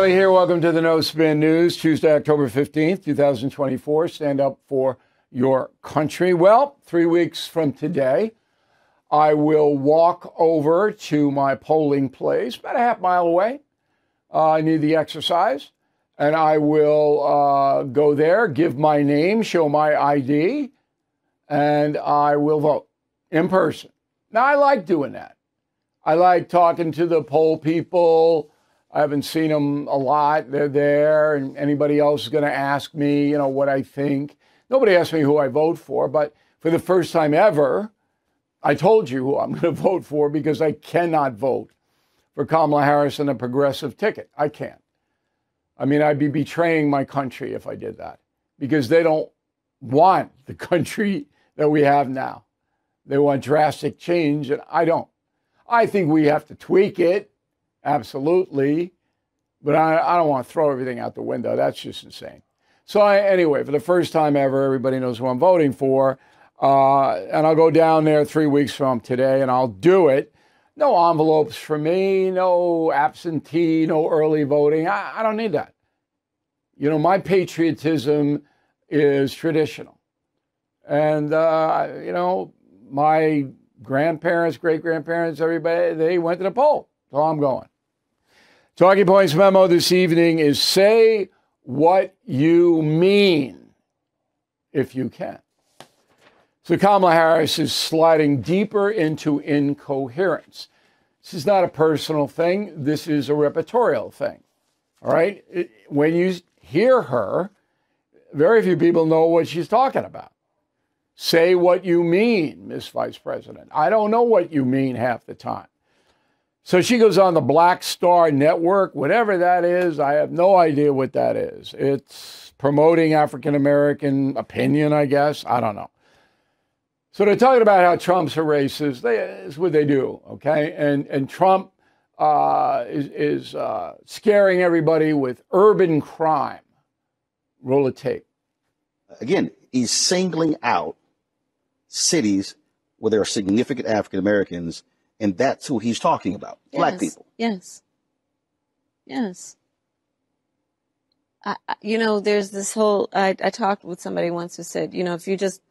O'Reilly here. Welcome to the No Spin News, Tuesday, October 15th, 2024. Stand up for your country. Well, three weeks from today, I will walk over to my polling place, about a half mile away. Uh, I need the exercise. And I will uh, go there, give my name, show my ID, and I will vote in person. Now, I like doing that. I like talking to the poll people. I haven't seen them a lot. They're there, and anybody else is going to ask me, you know, what I think. Nobody asked me who I vote for, but for the first time ever, I told you who I'm going to vote for because I cannot vote for Kamala Harris on a progressive ticket. I can't. I mean, I'd be betraying my country if I did that because they don't want the country that we have now. They want drastic change, and I don't. I think we have to tweak it, absolutely, but I, I don't want to throw everything out the window. That's just insane. So, I, anyway, for the first time ever, everybody knows who I'm voting for. Uh, and I'll go down there three weeks from today and I'll do it. No envelopes for me, no absentee, no early voting. I, I don't need that. You know, my patriotism is traditional. And, uh, you know, my grandparents, great grandparents, everybody, they went to the poll. So I'm going. Talking points memo this evening is say what you mean if you can. So Kamala Harris is sliding deeper into incoherence. This is not a personal thing, this is a repertorial thing. All right? when you hear her, very few people know what she's talking about. Say what you mean, Miss Vice President. I don't know what you mean half the time. So she goes on the Black Star Network, whatever that is. I have no idea what that is. It's promoting African American opinion, I guess. I don't know. So they're talking about how Trump's a racist. They, it's what they do, okay? And and Trump uh, is, is uh, scaring everybody with urban crime. Roll a tape. Again, he's singling out cities where there are significant African Americans, and that's who he's talking about yes, black people. Yes. Yes. I, you know, there's this whole. I, I talked with somebody once who said, you know, if you just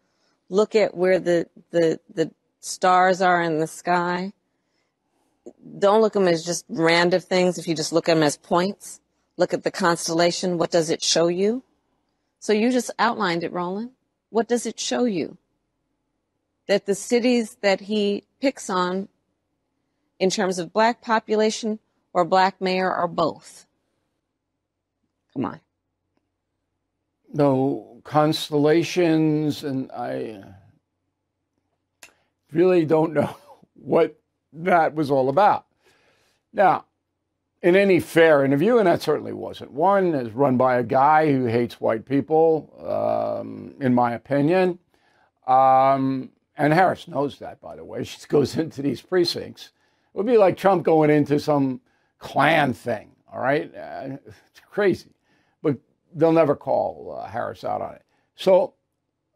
look at where the the the stars are in the sky, don't look at them as just random things. If you just look at them as points, look at the constellation. What does it show you? So you just outlined it, Roland. What does it show you? that the cities that he picks on in terms of black population or black mayor or both. Come on. No constellations, and I really don't know what that was all about. Now, in any fair interview, and that certainly wasn't one, is run by a guy who hates white people, um, in my opinion. Um, and Harris knows that, by the way. She goes into these precincts. It would be like Trump going into some Klan thing, all right? Uh, it's crazy. But they'll never call uh, Harris out on it. So,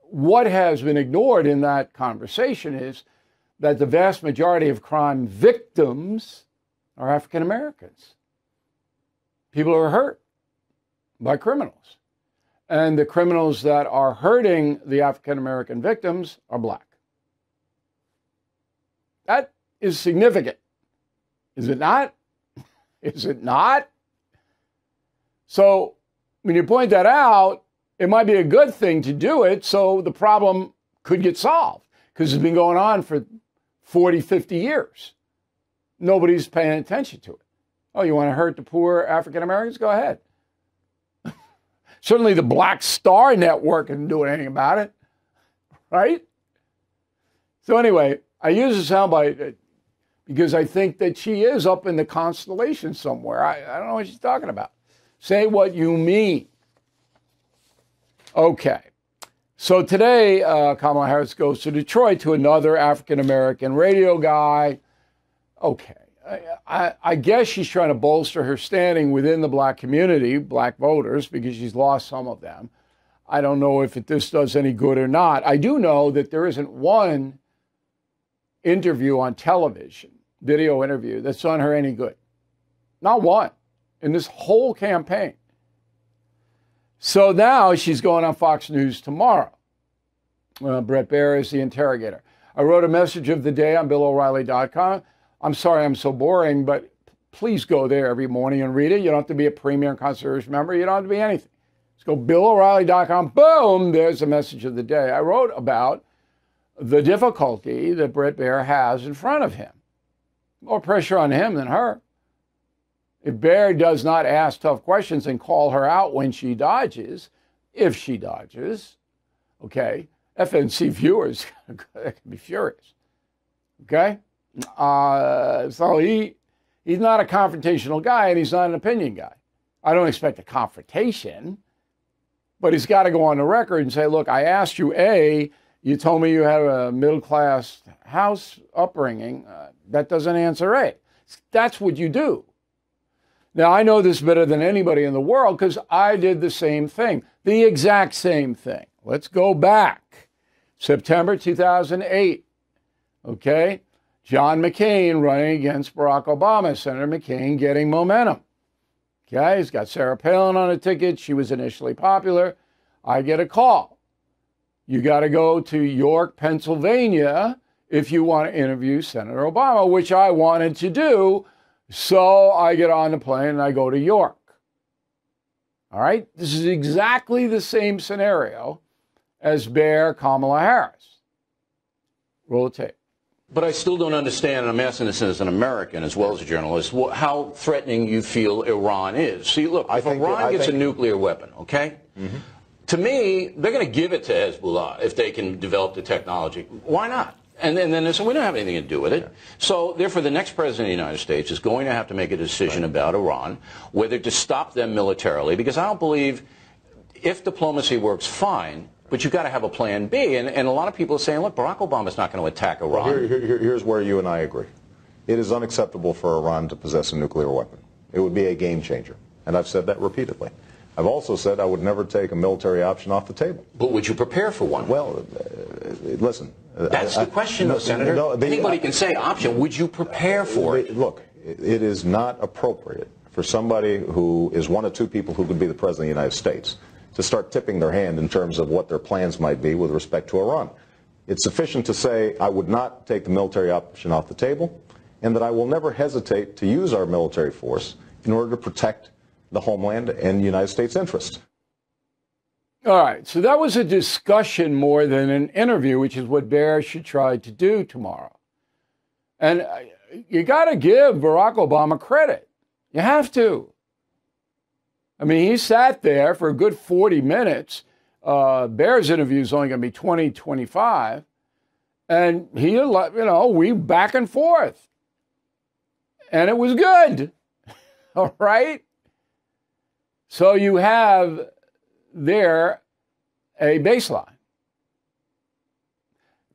what has been ignored in that conversation is that the vast majority of crime victims are African Americans. People are hurt by criminals. And the criminals that are hurting the African American victims are black. That is significant. Is it not? Is it not? So when you point that out, it might be a good thing to do it so the problem could get solved because it's been going on for 40, 50 years. Nobody's paying attention to it. Oh, you want to hurt the poor African Americans? Go ahead. Certainly the Black Star Network isn't doing anything about it, right? So, anyway, I use a soundbite uh, because I think that she is up in the constellation somewhere. I, I don't know what she's talking about. Say what you mean. Okay. So today, uh, Kamala Harris goes to Detroit to another African American radio guy. Okay. I, I, I, guess she's trying to bolster her standing within the black community, black voters, because she's lost some of them. I don't know if it, this does any good or not. I do know that there isn't one interview on television, video interview, that's done her any good. Not one. in this whole campaign. So now she's going on Fox News tomorrow. Uh, Bret Baier is the interrogator. I wrote a message of the day on BillO'Reilly.com. I'm sorry I'm so boring, but please go there every morning and read it. You don't have to be a premier conservation member. You don't have to be anything. Just go BillO'Reilly.com. Boom, there's a message of the day. I wrote about the difficulty that Bret Baier has in front of him. More pressure on him than her. If Baier does not ask tough questions and call her out when she dodges, if she dodges, okay, FNC viewers can be furious. Okay? Uh, so he he's not a confrontational guy and he's not an opinion guy. I don't expect a confrontation, but he's got to go on the record and say, look, I asked you A, you told me you had a middle class house upbringing. Uh, that doesn't answer A. That's what you do. Now, I know this better than anybody in the world because I did the same thing, the exact same thing. Let's go back. September 2008. Okay? John McCain running against Barack Obama. Senator McCain getting momentum. Okay? He's got Sarah Palin on a ticket. She was initially popular. I get a call. You got to go to York, Pennsylvania if you want to interview Senator Obama, which I wanted to do. So I get on the plane and I go to York. All right? This is exactly the same scenario as Baier Kamala Harris. Roll the tape. But I still don't understand, and I'm asking this as an American as well as a journalist, how threatening you feel Iran is. See, look, if Iran gets think... a nuclear weapon, okay? Mm-hmm. To me, they're going to give it to Hezbollah if they can develop the technology. Why not? And then, then they say, we don't have anything to do with it. Yeah. So, therefore, the next president of the United States is going to have to make a decision right. about Iran, whether to stop them militarily, because I don't believe if diplomacy works fine, but you've got to have a plan B. And, and a lot of people are saying, look, Barack Obama's not going to attack Iran. Well, here, here, here's where you and I agree. It is unacceptable for Iran to possess a nuclear weapon. It would be a game changer. And I've said that repeatedly. I've also said I would never take a military option off the table. But would you prepare for one? Well, uh, listen. That's I, the question, I, though, Senator. No, the, Anybody can say option. Would you prepare for it? Look, it is not appropriate for somebody who is one of two people who could be the President of the United States to start tipping their hand in terms of what their plans might be with respect to Iran. It's sufficient to say I would not take the military option off the table and that I will never hesitate to use our military force in order to protect the homeland and United States interest. All right, so that was a discussion more than an interview, which is what Baier should try to do tomorrow. And uh, you got to give Barack Obama credit. You have to. I mean, he sat there for a good 40 minutes. Uh, Baier's interview is only going to be 20, 25. And he, you know, we back and forth. And it was good. All right. So you have there a baseline.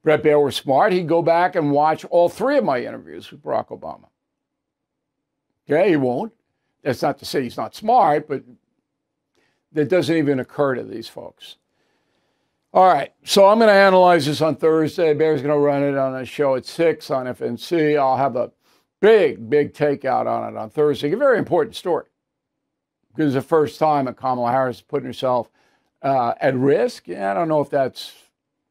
Bret Baier was smart. He'd go back and watch all three of my interviews with Barack Obama. Okay, he won't. That's not to say he's not smart, but that doesn't even occur to these folks. All right, so I'm going to analyze this on Thursday. Baier's going to run it on a show at 6 on FNC. I'll have a big, big takeout on it on Thursday. A very important story because it's the first time that Kamala Harris is putting herself uh, at risk. I don't know if that's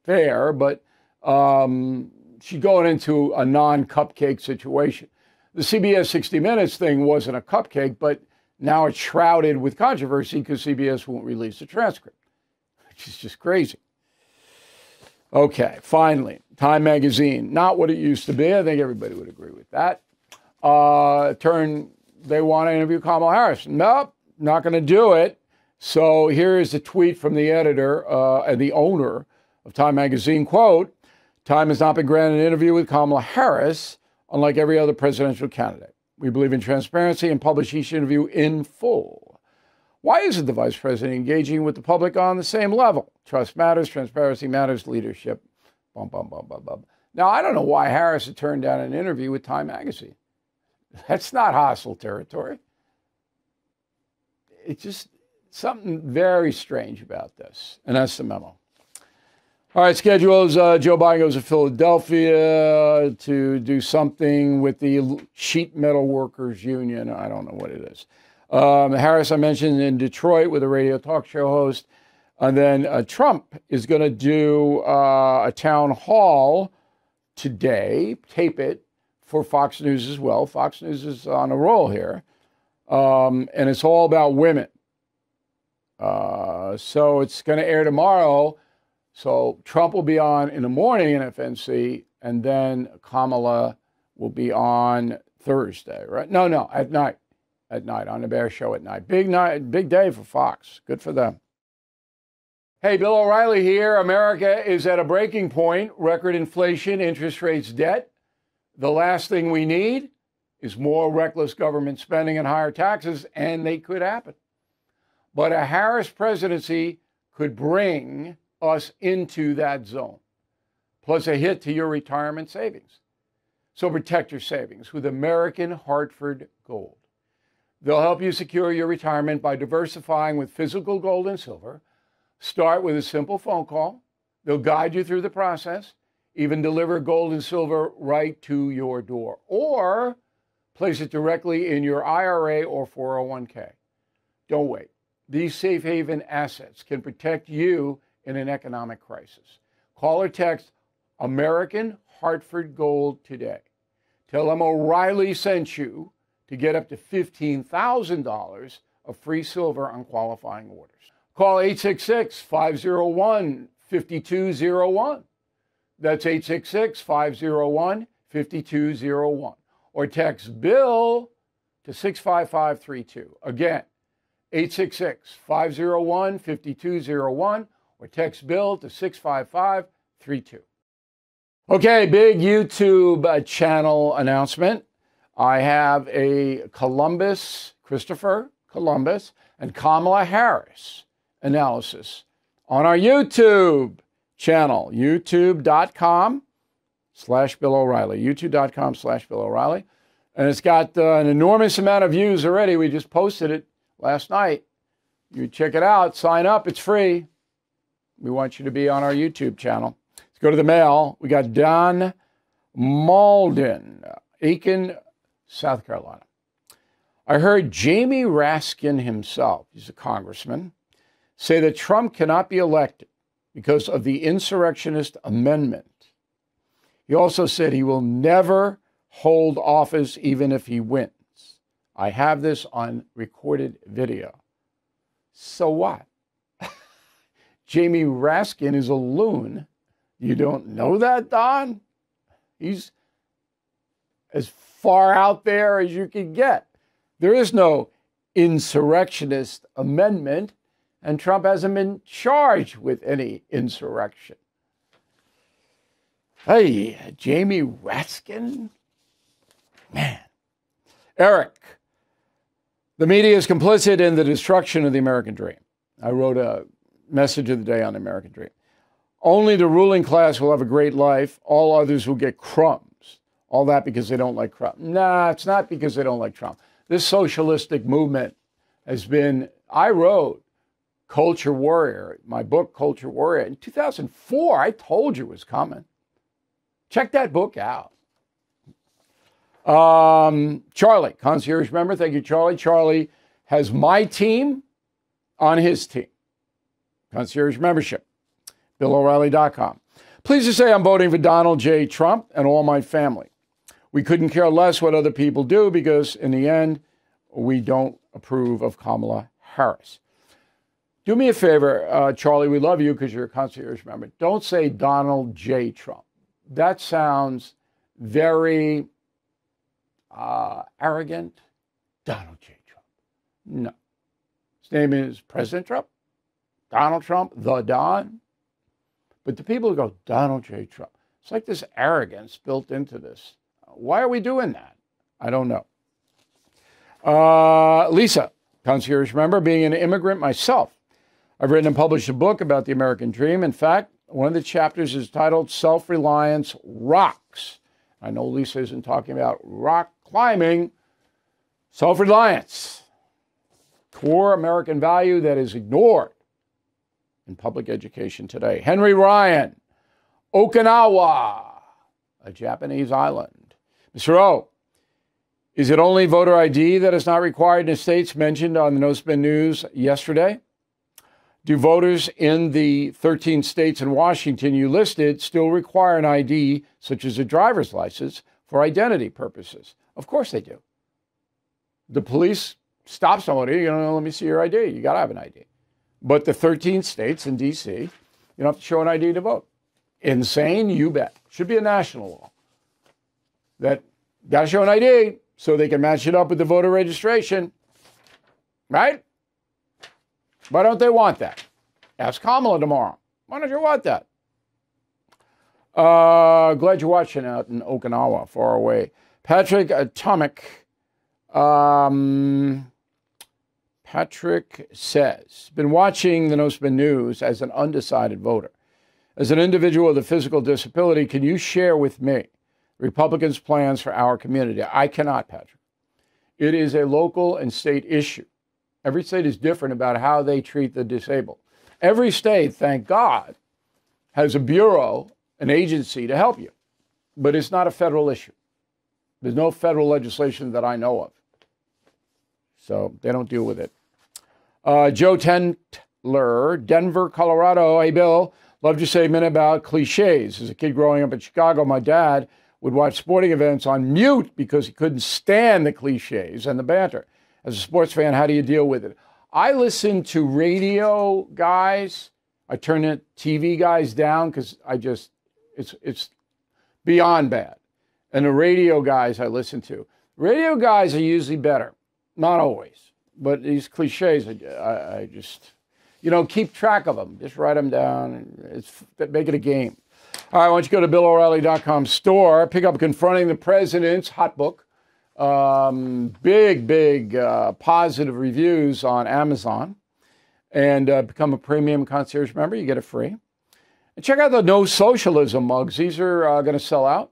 fair, but um, she's going into a non cupcake situation the CBS 60 Minutes thing wasn't a cupcake, but now it's shrouded with controversy because CBS won't release the transcript, which is just crazy. Okay, finally, Time Magazine, not what it used to be. I think everybody would agree with that. Uh, turn, they want to interview Kamala Harris. Nope, not going to do it. So here is a tweet from the editor uh, and the owner of Time Magazine. Quote, Time has not been granted an interview with Kamala Harris unlike every other presidential candidate. We believe in transparency and publish each interview in full. Why isn't the vice president engaging with the public on the same level? Trust matters, transparency matters, leadership. Bum, bum, bum, bum, bum. Now, I don't know why Harris had turned down an interview with Time Magazine. That's not hostile territory. It's just something very strange about this. And that's the memo. All right, schedules. Uh, Joe Biden goes to Philadelphia to do something with the sheet metal workers union. I don't know what it is. Um, Harris, I mentioned in Detroit with a radio talk show host. And then uh, Trump is going to do uh, a town hall today, tape it for Fox News as well. Fox News is on a roll here. Um, and it's all about women. Uh, so it's going to air tomorrow. So Trump will be on in the morning in FNC, and then Kamala will be on Thursday, right? No, no, at night. At night on the Baier Show at night. Big night, big day for Fox. Good for them. Hey, Bill O'Reilly here. America is at a breaking point. Record inflation, interest rates, debt. The last thing we need is more reckless government spending and higher taxes, and they could happen. But a Harris presidency could bring us into that zone, plus a hit to your retirement savings. So protect your savings with American Hartford Gold. They'll help you secure your retirement by diversifying with physical gold and silver. Start with a simple phone call. They'll guide you through the process, even deliver gold and silver right to your door, or place it directly in your IRA or 401k. Don't wait. These safe haven assets can protect you in an economic crisis. Call or text American Hartford Gold today. Tell them O'Reilly sent you to get up to $15,000 of free silver on qualifying orders. Call 866 501 5201. That's 866 501 5201. Or text Bill to 65532. Again, 866 501 5201 or text Bill to 65532. Okay, big YouTube uh, channel announcement. I have a Columbus, Christopher Columbus, and Kamala Harris analysis on our YouTube channel, youtube.com slash Bill O'Reilly, youtube.com slash Bill O'Reilly. And it's got uh, an enormous amount of views already. We just posted it last night. You check it out, sign up, it's free. We want you to be on our YouTube channel. Let's go to the mail. We got Don Malden, Aiken, South Carolina. I heard Jamie Raskin himself, he's a congressman, say that Trump cannot be elected because of the insurrectionist amendment. He also said he will never hold office even if he wins. I have this on recorded video. So what? Jamie Raskin is a loon. You don't know that, Don? He's as far out there as you can get. There is no insurrectionist amendment, and Trump hasn't been charged with any insurrection. Hey, Jamie Raskin? Man. Eric, the media is complicit in the destruction of the American dream. I wrote a message of the day on the American dream. Only the ruling class will have a great life. All others will get crumbs. All that because they don't like Trump. Nah, it's not because they don't like Trump. This socialistic movement has been, I wrote Culture Warrior, my book, Culture Warrior, in 2004. I told you it was coming. Check that book out. Um, Charlie, concierge member. Thank you, Charlie. Charlie has my team on his team. Concierge membership. BillO'Reilly.com. Pleased to say I'm voting for Donald J. Trump and all my family. We couldn't care less what other people do because, in the end, we don't approve of Kamala Harris. Do me a favor, uh, Charlie. We love you because you're a concierge member. Don't say Donald J. Trump. That sounds very uh, arrogant Donald J. Trump. No. His name is President Trump, Donald Trump, the Don. But the people who go, Donald J. Trump, it's like this arrogance built into this. Why are we doing that? I don't know. Uh, Lisa, concierge member, being an immigrant myself, I've written and published a book about the American dream. In fact, one of the chapters is titled Self Reliance Rocks. I know Lisa isn't talking about rock climbing, self reliance, core American value that is ignored in public education today. Henry Ryan, Okinawa, a Japanese island. Mr. O, Is it only voter ID that is not required in the states mentioned on the No Spin News yesterday? Do voters in the 13 states and Washington you listed still require an ID, such as a driver's license, for identity purposes? Of course they do. The police stop somebody, you know, let me see your ID. You got to have an ID. But the 13 states in D.C., you don't have to show an ID to vote. Insane? You bet. Should be a national law that got to show an ID so they can match it up with the voter registration. Right? Why don't they want that? Ask Kamala tomorrow. Why don't you want that? Uh, glad you're watching out in Okinawa, far away. Patrick Atomic. Um, Patrick says, been watching the No Spin News as an undecided voter. As an individual with a physical disability, can you share with me Republicans' plans for our community? I cannot, Patrick. It is a local and state issue. Every state is different about how they treat the disabled. Every state, thank God, has a bureau, an agency to help you, but it's not a federal issue. There's no federal legislation that I know of. So they don't deal with it. Uh, Joe Tentler, Denver, Colorado. Hey, Bill, love to say a minute about cliches. As a kid growing up in Chicago, my dad would watch sporting events on mute because he couldn't stand the cliches and the banter as a sports fan, how do you deal with it? I listen to radio guys. I turn the TV guys down because I just it's it's beyond bad. And the radio guys I listen to, radio guys are usually better, not always, but these cliches, I, I, I just you know keep track of them. Just write them down. It's make it a game. All right, why don't you go to BillO'Reilly.com store, pick up Confronting the Presidents hot book um, big, big uh, positive reviews on Amazon and uh, become a premium concierge member. You get it free. And check out the No Socialism mugs. These are uh, going to sell out.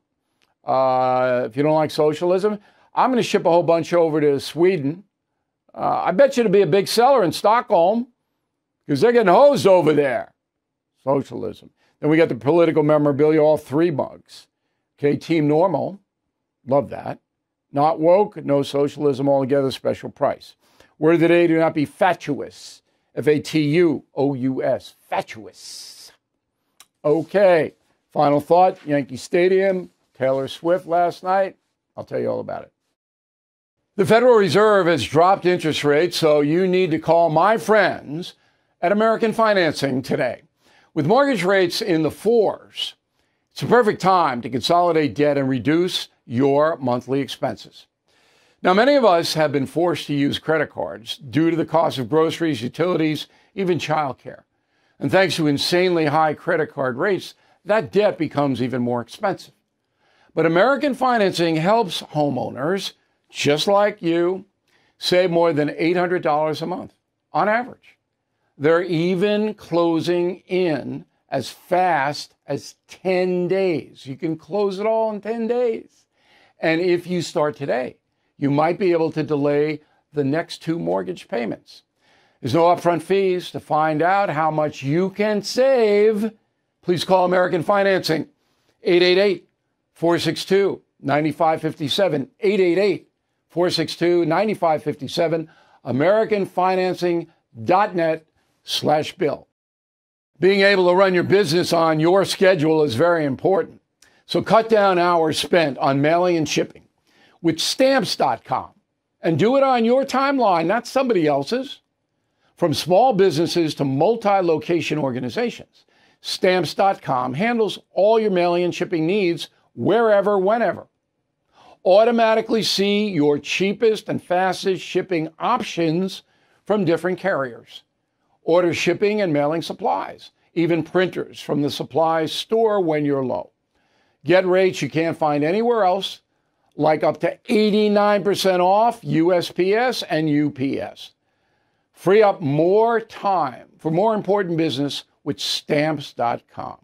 Uh, if you don't like socialism, I'm going to ship a whole bunch over to Sweden. Uh, I bet you it'll be a big seller in Stockholm because they're getting hosed over there. Socialism. Then we got the political memorabilia, all three mugs. Okay, Team Normal. Love that. Not woke, no socialism altogether, special price. Word of the day, do not be fatuous. F A T U O U S. Fatuous. Okay. Final thought Yankee Stadium, Taylor Swift last night. I'll tell you all about it. The Federal Reserve has dropped interest rates, so you need to call my friends at American Financing today. With mortgage rates in the fours, it's a perfect time to consolidate debt and reduce your monthly expenses. Now, many of us have been forced to use credit cards due to the cost of groceries, utilities, even childcare. And thanks to insanely high credit card rates, that debt becomes even more expensive. But American Financing helps homeowners just like you save more than $800 a month on average. They're even closing in as fast as 10 days. You can close it all in 10 days. And if you start today, you might be able to delay the next two mortgage payments. There's no upfront fees. To find out how much you can save, please call American Financing 888 462 9557. 888 462 9557. AmericanFinancing.net slash bill. Being able to run your business on your schedule is very important. So cut down hours spent on mailing and shipping with stamps.com and do it on your timeline, not somebody else's. From small businesses to multi location organizations, stamps.com handles all your mailing and shipping needs wherever, whenever. Automatically see your cheapest and fastest shipping options from different carriers. Order shipping and mailing supplies, even printers from the supplies store when you're low. Get rates you can't find anywhere else, like up to 89% off USPS and UPS. Free up more time for more important business with stamps.com.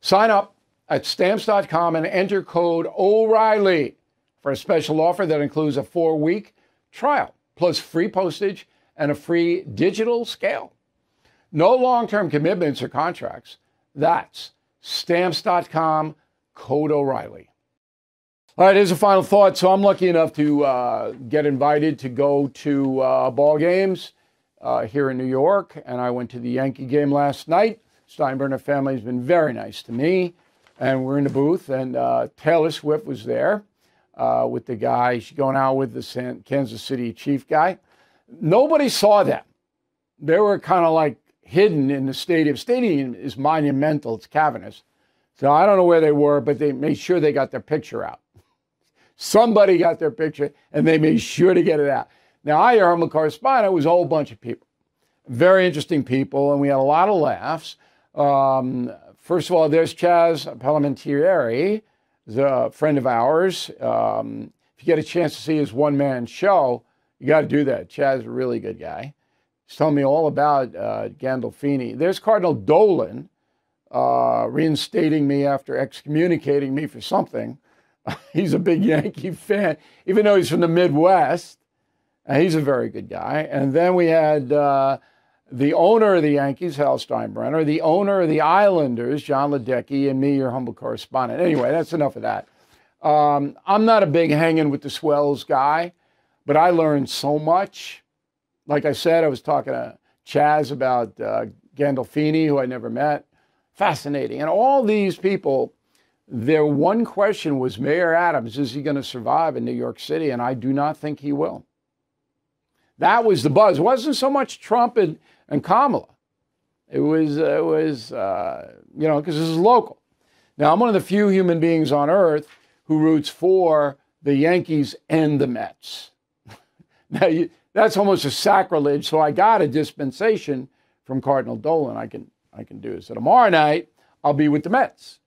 Sign up at stamps.com and enter code O'Reilly for a special offer that includes a four week trial, plus free postage and a free digital scale. No long term commitments or contracts. That's stamps.com code O'Reilly. All right, here's a final thought. So I'm lucky enough to uh, get invited to go to uh, ball games uh, here in New York, and I went to the Yankee game last night. Steinbrenner family has been very nice to me, and we're in the booth, and uh, Taylor Swift was there uh, with the guy. She's going out with the San- Kansas City Chief guy. Nobody saw them. They were kind of like hidden in the stadium. Stadium is monumental. It's cavernous. So I don't know where they were, but they made sure they got their picture out. Somebody got their picture, and they made sure to get it out. Now, I am a correspondent. Was a whole bunch of people. Very interesting people, and we had a lot of laughs. Um, first of all, there's Chaz Palminteri, a friend of ours. Um, if you get a chance to see his one man show, you got to do that. Chaz is a really good guy. He's telling me all about uh, Gandolfini. There's Cardinal Dolan uh, reinstating me after excommunicating me for something. he's a big Yankee fan, even though he's from the Midwest. And he's a very good guy. And then we had uh, the owner of the Yankees, Hal Steinbrenner, the owner of the Islanders, Jon Ledecky, and me, your humble correspondent. Anyway, that's enough of that. Um, I'm not a big hanging with the swells guy, but I learned so much. Like I said, I was talking to Chaz about uh, Gandolfini, who I never met. Fascinating. And all these people, their one question was Mayor Adams, is he going to survive in New York City? And I do not think he will. That was the buzz. It wasn't so much Trump and, and Kamala. It was, uh, it was uh, you know, because this is local. Now, I'm one of the few human beings on earth who roots for the Yankees and the Mets. now, you, that's almost a sacrilege. So I got a dispensation from Cardinal Dolan. I can, I can do. So tomorrow night, I'll be with the Mets.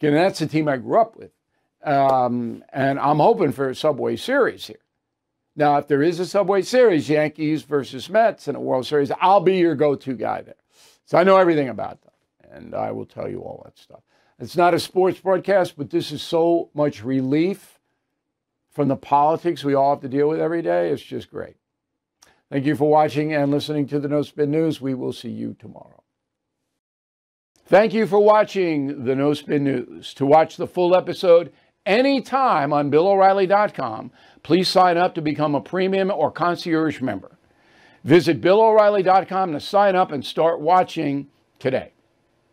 Again, that's the team I grew up with. Um, and I'm hoping for a Subway Series here. Now, if there is a Subway Series, Yankees versus Mets in a World Series, I'll be your go to guy there. So I know everything about them, and I will tell you all that stuff. It's not a sports broadcast, but this is so much relief from the politics we all have to deal with every day. It's just great. Thank you for watching and listening to the No Spin News. We will see you tomorrow. Thank you for watching the No Spin News. To watch the full episode anytime on BillO'Reilly.com, please sign up to become a premium or concierge member. Visit BillO'Reilly.com to sign up and start watching today.